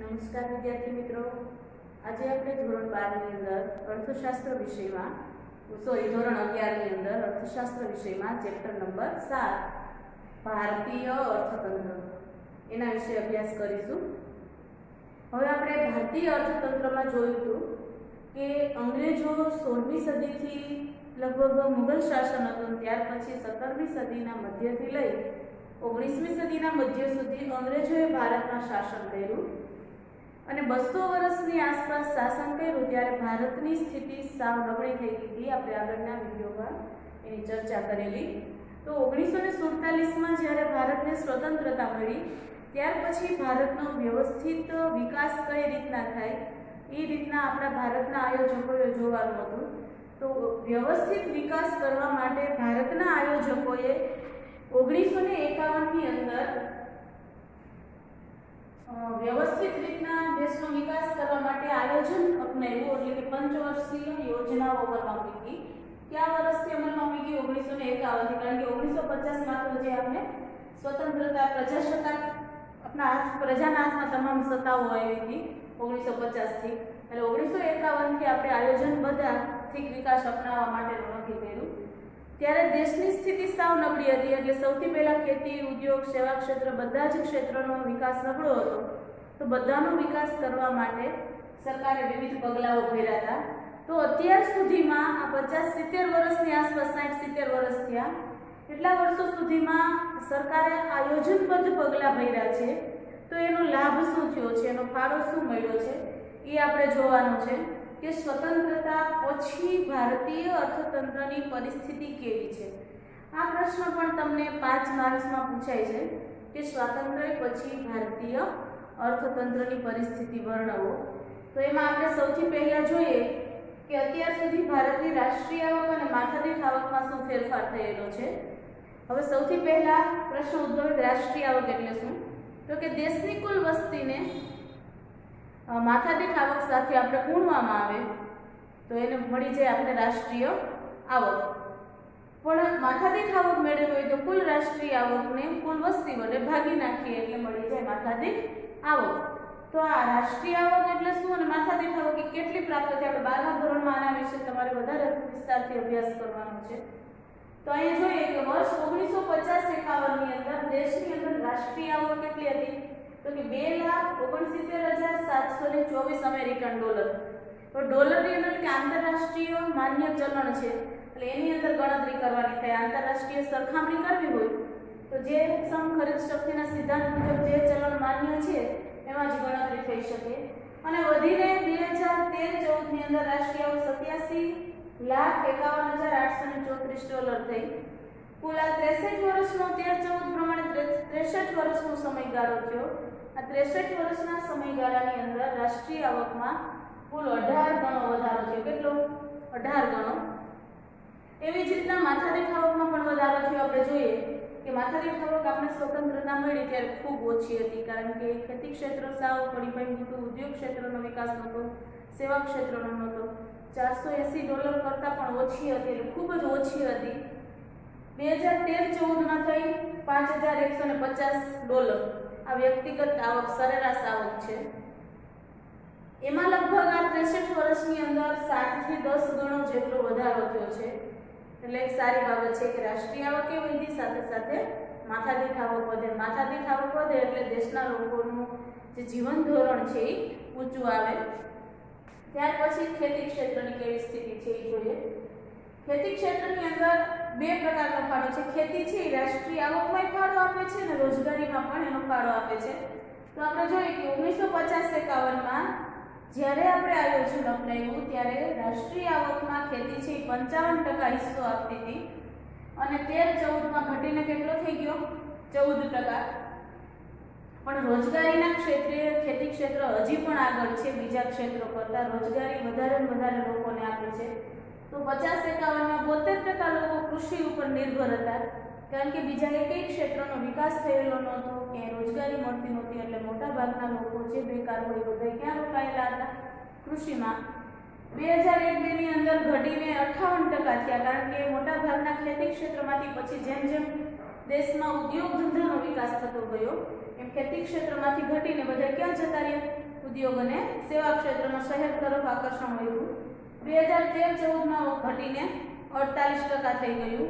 નમસ્કાર વિદ્યાર્થી મિત્રો. આજે આપણે ધોરણ બારની અંદર અર્થશાસ્ત્ર વિષયમાં, સોરી, ધોરણ અગિયારની અંદર અર્થશાસ્ત્ર વિષયમાં ચેપ્ટર નંબર સાત, ભારતીય અર્થતંત્ર. એના વિશે અભ્યાસ કરીશું. હવે આપણે ભારતીય અર્થતંત્રમાં જોયું હતું કે અંગ્રેજો સોળમી સદીથી લગભગ મુઘલ શાસન હતું, ત્યાર પછી સત્તરમી સદીના મધ્યથી લઈ ઓગણીસમી સદીના મધ્ય સુધી અંગ્રેજોએ ભારતમાં શાસન કર્યું. અને બસો વર્ષની આસપાસ શાસન કર્યું ત્યારે ભારતની સ્થિતિ સાવ નબળી થઈ ગઈ. હતી આપણે આગળના વિડીયોમાં એની ચર્ચા કરેલી. તો ઓગણીસો ને સુડતાલીસમાં જ્યારે ભારતને સ્વતંત્રતા મળી, ત્યાર પછી ભારતનો વ્યવસ્થિત વિકાસ કઈ રીતના થાય? એ રીતના આપણા ભારતના આયોજકોએ જોવાનું હતું. તો વ્યવસ્થિત વિકાસ કરવા માટે ભારતના આયોજકોએ ઓગણીસો ને એકાવનની અંદર વ્યવસ્થિત રીતના દેશનો વિકાસ કરવા માટે આયોજન અપનાવ્યું એટલે કે પંચવર્ષીય યોજનાઓ અમલમાં મૂકી કયા વર્ષથી અમલમાં મૂકી ઓગણીસો ને એકાવનથી કારણ કે ઓગણીસો પચાસમાં તો જે આપણે સ્વતંત્રતા, પ્રજાસત્તાક, આપણા હાથ, પ્રજાના હાથમાં તમામ સત્તાઓ આવી હતી ઓગણીસો પચાસથી એટલે ઓગણીસો એકાવનથી આપણે આયોજન બધા આર્થિક વિકાસ અપનાવવા માટેનું નક્કી કર્યું. ત્યારે દેશની સ્થિતિ સાવ નબળી હતી એટલે સૌથી પહેલા ખેતી, ઉદ્યોગ, સેવા ક્ષેત્ર બધા જ ક્ષેત્રનો વિકાસ નબળો હતો. તો બધાનો વિકાસ કરવા માટે સરકારે વિવિધ પગલાઓ ભર્યા હતા. તો અત્યાર સુધીમાં આ પચાસ સિત્તેર વર્ષની આસપાસ, સાઠ સિત્તેર વર્ષ થયા. એટલા વર્ષો સુધીમાં સરકારે આયોજનબદ્ધ પગલાં ભર્યા છે. તો એનો લાભ શું થયો છે? એનો ફાળો શું મળ્યો છે? એ આપણે જોવાનું છે. કે સ્વતંત્રતા પછી ભારતીય અર્થતંત્રની પરિસ્થિતિ કેવી છે? આ પ્રશ્ન પણ તમને પાંચ માર્ક્સમાં પૂછાય છે કે સ્વાતંત્ર્ય પછી ભારતીય અર્થતંત્રની પરિસ્થિતિ વર્ણવો. તો એમાં આપણે સૌથી પહેલાં જોઈએ કે અત્યાર સુધી ભારતની રાષ્ટ્રીય આવક અને માથાદીઠ આવકમાં શું ફેરફાર થયેલો છે? હવે સૌથી પહેલાં પ્રશ્ન ઉદ્ભવે રાષ્ટ્રીય આવક એટલે શું? તો કે દેશની કુલ વસ્તીને માથાદીઠ આવક સાથે આપણે ગુણવામાં આવે, તો એને મળી જાય આપણે રાષ્ટ્રીય આવક. પણ માથાદીઠ આવક મેળવી હોય તો કુલ રાષ્ટ્રીય આવકને કુલ વસ્તી વડે ભાગી નાખીએ એટલે મળી જાય માથાદીઠ આવક. તો આ રાષ્ટ્રીય આવક એટલે શું અને માથાદીઠ આવક એ કેટલી પ્રાપ્ત થાય? આપણે બારમા ધોરણમાં આના વિશે તમારે વધારે વિસ્તારથી અભ્યાસ કરવાનો છે. તો અહીંયા જોઈએ કે વર્ષ ઓગણીસો પચાસ એકાવનની અંદર દેશની અંદર રાષ્ટ્રીય આવક કેટલી હતી? તો કે બે લાખ સાતસો ને ચોવીસ અમેરિકન ડોલર. ડોલરની અંદર કે આંતરરાષ્ટ્રીય માન્ય ચલણ છે, એટલે એની અંદર ગણતરી કરવાની થાય. આંતરરાષ્ટ્રીય સરખામણી કરવી હોય, તો જે સમ ખરીદ શક્તિના સિદ્ધાંત મુજબ જે ચલણ માન્ય છે, એમાં જ ગણતરી થઈ શકે. અને વધીને બે હજાર તેર ચૌદની અંદર રાષ્ટ્રીય સત્યાસી લાખ એકાવન હજાર આઠસો ને ચોત્રીસ ડોલર થઈ. કુલ આ ત્રેસઠ વર્ષનો, તેર ચૌદ પ્રમાણે ત્રેસઠ વર્ષનો સમયગાળો થયો. આ ત્રેસઠ વર્ષના સમયગાળાની રાષ્ટ્રીય આવકમાં કુલ અઢાર ગણો વધારો થયો. કેટલો? અઢાર ગણો. એવી જ રીતના માથાદીઠ આવકમાં પણ વધારો થયો. આપણે જોઈએ કે માથાદીઠ આવક આપણે સ્વતંત્રતા મળી ત્યારે ખૂબ ઓછી હતી, કારણ કે ખેતી ક્ષેત્ર સાવ પડી પડ્યું હતું, ઉદ્યોગ ક્ષેત્રનો વિકાસ નહોતો, સેવા ક્ષેત્રનો નહોતો. ચારસો એંસી ડોલર કરતાં પણ ઓછી હતી એટલે ખૂબ જ ઓછી હતી. બે હજાર તેર ચૌદમાં થઈ પાંચ હજાર એકસો ને પચાસ ડોલર. આ વ્યક્તિગત આવક સરેરાશ આવક છે. એમાં લગભગ આ ત્રેસઠ વર્ષની અંદર સાતથી દસ ગણો જેટલો વધારો થયો છે. એટલે એક સારી બાબત છે કે રાષ્ટ્રીય આવક વૃદ્ધિ સાથે સાથે માથાદીઠ આવક વધે. માથાદીઠ આવક વધે એટલે દેશના લોકોનું જે જીવન ધોરણ છે એ ઊંચું આવે. ત્યાર પછી ખેતી ક્ષેત્રની કેવી સ્થિતિ છે એ જોઈએ. ખેતી ક્ષેત્રની અંદર બે પ્રકારનો ફાળો છે. ખેતી છે એ રાષ્ટ્રીય આવકમાં ફાળો આપે છે અને રોજગારીમાં પણ એનો ફાળો આપે છે. તો આપણે જોઈએ કે ઓગણીસો પચાસ એકાવનમાં જ્યારે આપણે આયોજન અપનાવ્યું ત્યારે રાષ્ટ્રીય આવકમાં ખેતી છે પંચાવન ટકા હિસ્સો આપતી હતી. અને તેર ચૌદમાં ઘટીને કેટલો થઈ ગયો? ચૌદ ટકા. પણ રોજગારીના ક્ષેત્રે ખેતી ક્ષેત્ર હજી પણ આગળ છે, બીજા ક્ષેત્રો કરતાં રોજગારી વધારે ને વધારે લોકોને આપે છે. તો પચાસ એકાવનમાં બોતેર ટકા લોકો કૃષિ ઉપર નિર્ભર હતા. કારણ કે બીજા એકેય ક્ષેત્રનો વિકાસ થયેલો નહોતો કે રોજગારી મળતી નહોતી, એટલે મોટા ભાગના લોકો જે બેકાર હોય બધા ક્યાં રોકાયેલા કૃષિમાં. બે હજાર એક બેની અંદર ઘટીને અઠ્ઠાવન ટકા થયા કારણ કે મોટા ભાગના ખેતી ક્ષેત્રમાંથી પછી જેમ જેમ દેશમાં ઉદ્યોગ ધંધાનો વિકાસ થતો ગયો, એમ ખેતી ક્ષેત્રમાંથી ઘટીને બધા ક્યાં જતા રહ્યા? ઉદ્યોગ અને સેવા ક્ષેત્રમાં શહેર તરફ આકર્ષણ વધ્યું બે હજાર તેર ચૌદમાં ઘટીને અડતાલીસ ટકા થઈ ગયું.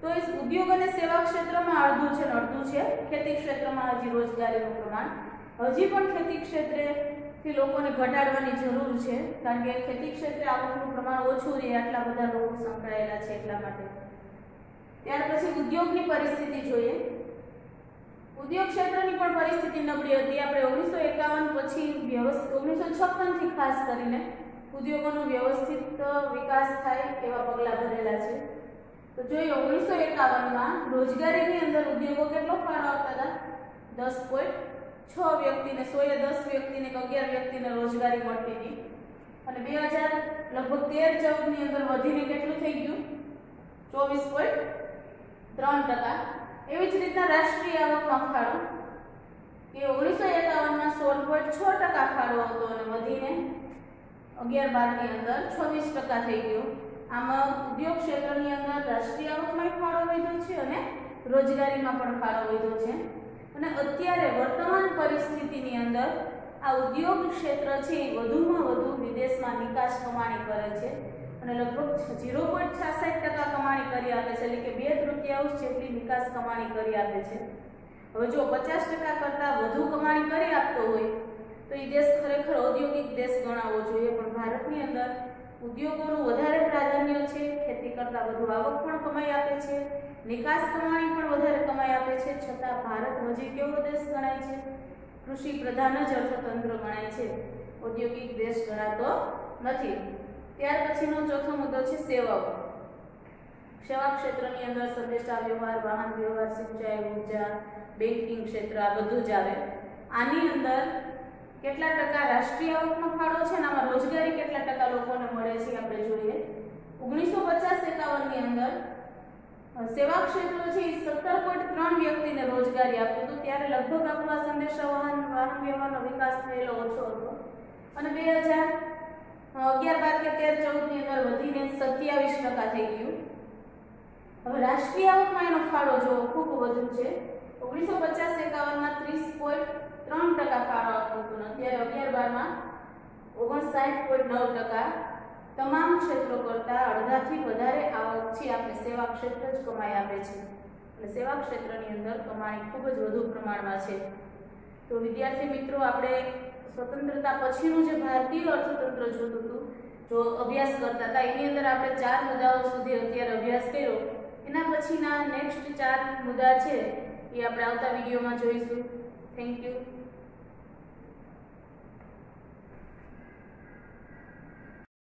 તો એ ઉદ્યોગ અને સેવા ક્ષેત્રમાં અડધું છે અડધું છે. ખેતી ક્ષેત્રમાં હજી રોજગારીનું પ્રમાણ. હજી પણ ખેતી ક્ષેત્રેથી લોકોને ઘટાડવાની જરૂર છે, કારણ કે ખેતી ક્ષેત્રે આવકનું પ્રમાણ ઓછું રહે, આટલા બધા લોકો સંકળાયેલા છે એટલા માટે. ત્યાર પછી ઉદ્યોગની પરિસ્થિતિ જોઈએ. ઉદ્યોગ ક્ષેત્રની પણ પરિસ્થિતિ નબળી હતી. આપણે ઓગણીસો એકાવન પછી વ્યવસ્થિત, ઓગણીસો છપ્પનથી ખાસ કરીને ઉદ્યોગોનો વ્યવસ્થિત વિકાસ થાય એવા પગલાં ભરેલા છે. તો જોઈએ, ઓગણીસો એકાવનમાં રોજગારીની અંદર ઉદ્યોગો કેટલો ફાળો આપતા હતા? દસ પોઈન્ટ છ વ્યક્તિને, સોએ દસ વ્યક્તિને કે અગિયાર વ્યક્તિને રોજગારી મળતી હતી. અને બે હજાર લગભગ તેર ચૌદની અંદર વધીને કેટલું થઈ ગયું? ચોવીસ પોઈન્ટ ત્રણ ટકા. એવી જ રીતના રાષ્ટ્રીય આવકમાં ફાળો કે ઓગણીસો એકાવનમાં સોળ પોઈન્ટ છ ટકા ફાળો હતો અને વધીને અગિયાર બારની અંદર છવ્વીસ ટકા થઈ ગયો. આમાં, ઉદ્યોગ ક્ષેત્રની અંદર રાષ્ટ્રીય આવકમાં ફાળો વધ્યો છે અને રોજગારીમાં પણ ફાળો વધ્યો છે. અને અત્યારે વર્તમાન પરિસ્થિતિની અંદર આ ઉદ્યોગ ક્ષેત્ર છે એ વધુમાં વધુ વિદેશમાં નિકાસ કમાણી કરે છે. અને લગભગ ઝીરો પોઈન્ટ છાસઠ ટકા કમાણી કરી આપે છે. એટલે કે બે તૃતીયાંશ જેટલી નિકાસ કમાણી કરી આપે છે. હવે જો પચાસ ટકા કરતાં વધુ કમાણી કરી આપતો હોય, તો એ દેશ ખરેખર ઔદ્યોગિક દેશ ગણાવવો જોઈએ. પણ ભારતની અંદર ઉદ્યોગોનું વધારે પ્રાધાન્ય છે કરતાં વધુ આવક પણ કમાઈ આપે છે, નિકાસ કમાણી પણ વધારે કમાઈ આપે છે, છતાં ભારત હજી કેવો દેશ ગણાય છે? કૃષિ પ્રધાન જ અર્થતંત્ર ગણાય છે. ઔદ્યોગિક દેશ ગણાતો નથી. ત્યાર પછીનો ચોથો મુદ્દો છે સેવાઓ. સેવા ક્ષેત્રની અંદર સંદેશા, વ્યવહાર, વાહન વ્યવહાર, સિંચાઈ, ઊર્જા બેન્કિંગ ક્ષેત્ર, આ બધું જ આવે. આની અંદર કેટલા ટકા રાષ્ટ્રીય આવકનો ફાળો છે અને આમાં રોજગારી કેટલા ટકા લોકોને મળે છે આપણે જોઈએ ઓગણીસો પચાસ અંદર સેવા ક્ષેત્ર છે સત્તર પોઈન્ટ ત્રણ વ્યક્તિને રોજગારી આપતું હતું ત્યારે લગભગ આપણો આ વાહન વ્યવહારનો વિકાસ થયેલો ઓછો હતો. અને બે હજાર અગિયાર, બાર કે તેર, ચૌદની અંદર વધીને સત્યાવીસ ટકા થઈ ગયું. હવે રાષ્ટ્રીય આવકમાં એનો ફાળો જો ખૂબ વધુ છે. ઓગણીસો પચાસ એકાવનમાં ત્રીસ પોઈન્ટ ત્રણ ટકા ફાળો આપતો હતો અત્યારે અગિયાર, બારમાં ઓગણસાઠ પોઈન્ટ નવ ટકા તમામ ક્ષેત્રો કરતાં અડધાથી વધારે આવકથી આપણે સેવા ક્ષેત્ર જ કમાઈ આપે છે. અને સેવા ક્ષેત્રની અંદર કમાણી ખૂબ જ વધુ પ્રમાણમાં છે. તો વિદ્યાર્થી મિત્રો, આપણે સ્વતંત્રતા પછીનું જે ભારતીય અર્થતંત્ર જોતું હતું, જો અભ્યાસ કરતા હતા, એની અંદર આપણે ચાર મુદ્દાઓ સુધી અત્યારે અભ્યાસ કર્યો. એના પછીના નેક્સ્ટ ચાર મુદ્દા છે, એ આપણે આવતા વિડીયોમાં જોઈશું. Thank you